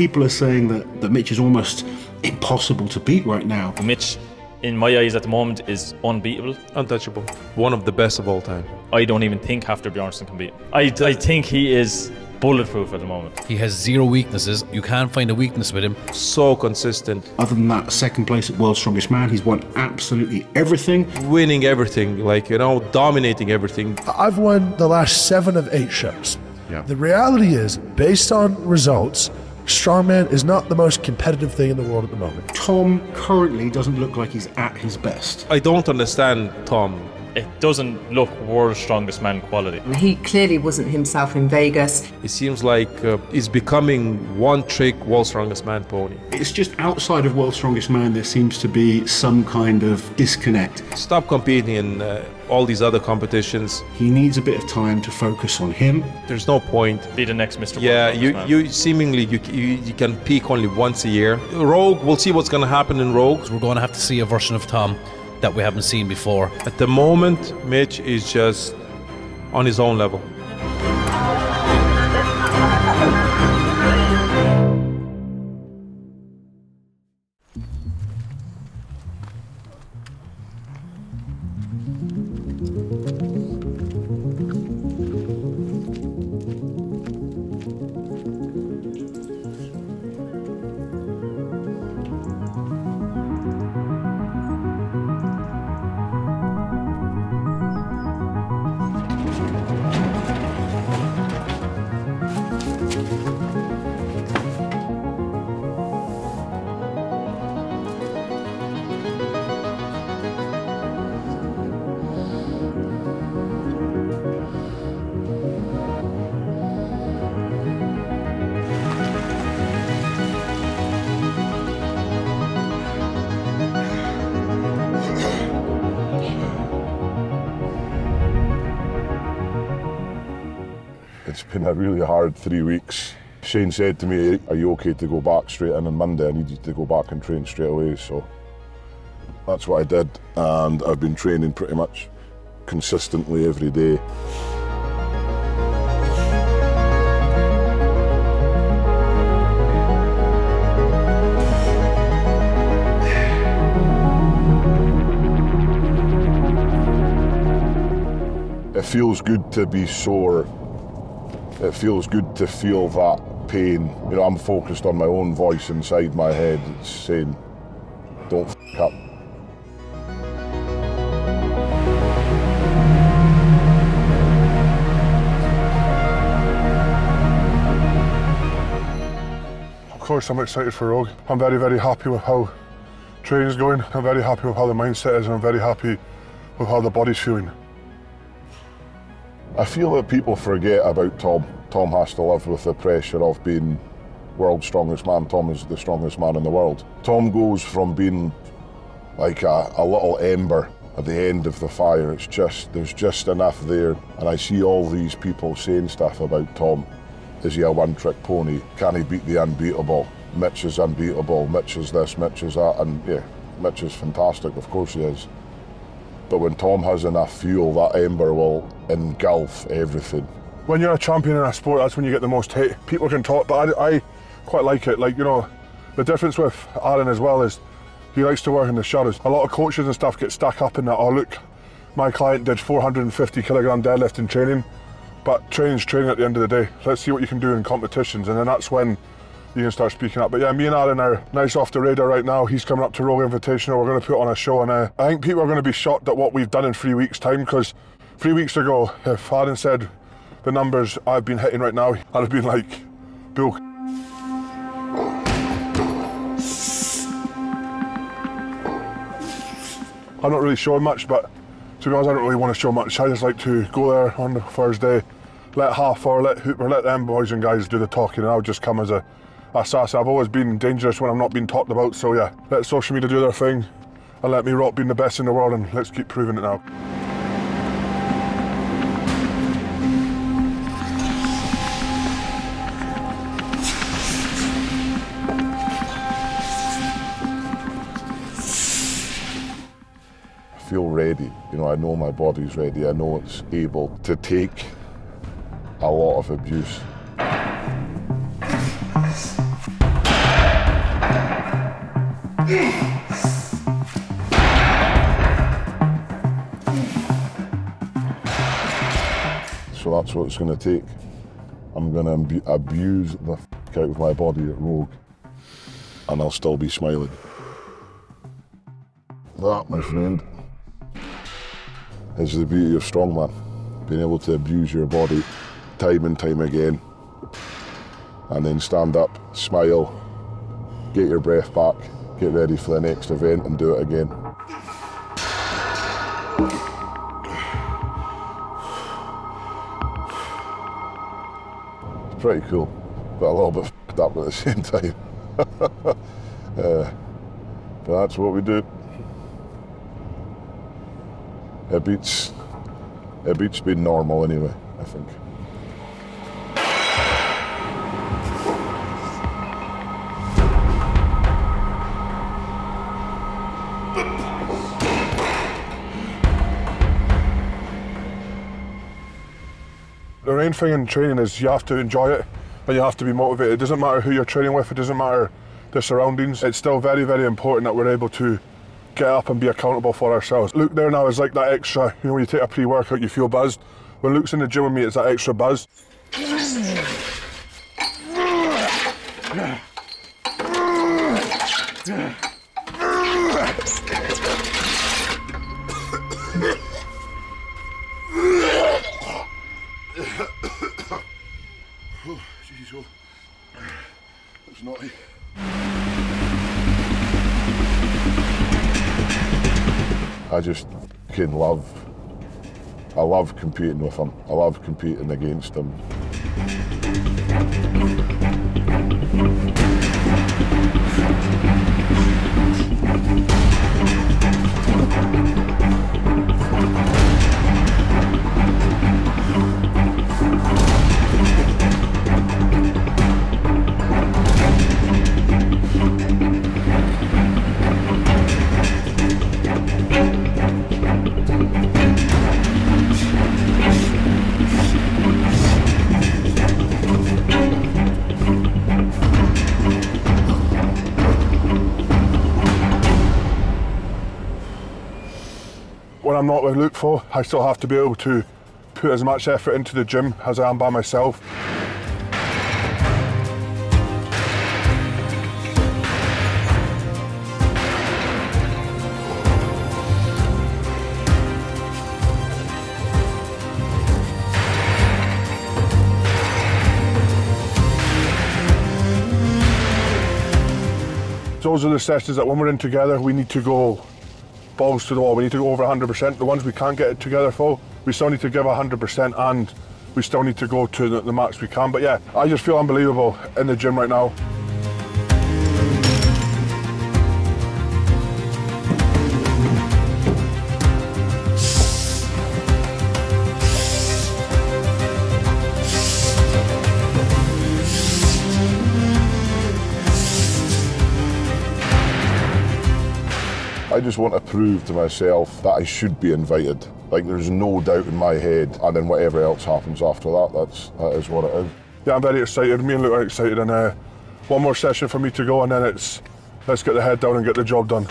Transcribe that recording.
people are saying that, that Mitch is almost impossible to beat right now. Mitch, in my eyes at the moment, is unbeatable. Untouchable. One of the best of all time. I don't even think Hafthor Bjornsson can beat. I, I think he is bulletproof at the moment. He has zero weaknesses. You can't find a weakness with him. So consistent. Other than that, second place at World's Strongest Man, he's won absolutely everything. Winning everything, like, you know, dominating everything. I've won the last seven of eight shows. Yeah. The reality is, based on results, strongman is not the most competitive thing in the world at the moment. Tom currently doesn't look like he's at his best. I don't understand Tom. It doesn't look world's strongest man quality. He clearly wasn't himself in Vegas. It seems like uh, he's becoming one trick world's strongest man pony. It's just outside of World's Strongest Man, there seems to be some kind of disconnect. Stop competing in uh, all these other competitions. He needs a bit of time to focus on him. There's no point. Be the next Mr. Yeah, World's you, Man. you seemingly you, you you can peak only once a year. Rogue, we'll see what's going to happen in Rogue. We're going to have to see a version of Tom that we haven't seen before. At the moment, Mitch is just on his own level. Been a really hard three weeks. Shane said to me, Are you okay to go back straight in on Monday? I need you to go back and train straight away. So that's what I did. And I've been training pretty much consistently every day. It feels good to be sore it feels good to feel that pain. You know, I'm focused on my own voice inside my head. It's saying, don't f up. Of course, I'm excited for Rogue. I'm very, very happy with how training's going. I'm very happy with how the mindset is, and I'm very happy with how the body's feeling. I feel that people forget about Tom. Tom has to live with the pressure of being world's strongest man. Tom is the strongest man in the world. Tom goes from being like a, a little ember at the end of the fire. It's just, there's just enough there. And I see all these people saying stuff about Tom. Is he a one trick pony? Can he beat the unbeatable? Mitch is unbeatable. Mitch is this, Mitch is that. And yeah, Mitch is fantastic. Of course he is. But when Tom has enough fuel, that ember will engulf everything. When you're a champion in a sport, that's when you get the most hate. People can talk, but I, I quite like it. Like, you know, the difference with Aaron as well is he likes to work in the shadows. A lot of coaches and stuff get stuck up in that, oh, look, my client did 450 kilogram deadlift in training, but training's training at the end of the day. Let's see what you can do in competitions, and then that's when you can start speaking up. But yeah, me and Aaron are nice off the radar right now. He's coming up to Rogue Invitational. We're going to put on a show, and uh, I think people are going to be shocked at what we've done in three weeks' time because three weeks ago, if Aaron said the numbers I've been hitting right now, I'd have been like, Bill. I'm not really showing much, but to be honest, I don't really want to show much. I just like to go there on the Thursday, let Hafthor let Hooper, let them boys and guys do the talking, and I'll just come as a assassin. I've always been dangerous when I'm not being talked about, so yeah, let social media do their thing, and let me rock being the best in the world, and let's keep proving it now. I feel ready. You know, I know my body's ready. I know it's able to take a lot of abuse. So that's what it's going to take. I'm going to abu- abuse the f- out of my body at Rogue, and I'll still be smiling. That, my friend, is the beauty of strongman. Being able to abuse your body time and time again, and then stand up, smile, get your breath back, get ready for the next event, and do it again. It's pretty cool, but a little bit f***ed up at the same time. uh, but that's what we do. It beats, it beats being normal anyway, I think. Main thing in training is you have to enjoy it and you have to be motivated. It doesn't matter who you're training with, it doesn't matter the surroundings. It's still very, very important that we're able to get up and be accountable for ourselves. Luke there now is like that extra, you know, when you take a pre workout, you feel buzzed. When Luke's in the gym with me, it's that extra buzz. I just can love. I love competing with him. I love competing against him. I'm not with Luke for, I still have to be able to put as much effort into the gym as I am by myself. Those are the sessions that when we're in together, we need to go balls to the wall. We need to go over 100%. The ones we can't get it together for, we still need to give 100% and we still need to go to the, the max we can. But yeah, I just feel unbelievable in the gym right now. I just want to prove to myself that I should be invited. Like there's no doubt in my head, and then whatever else happens after that, that's that is what it is. Yeah, I'm very excited. Me and Luke are excited. And uh, one more session for me to go, and then it's let's get the head down and get the job done.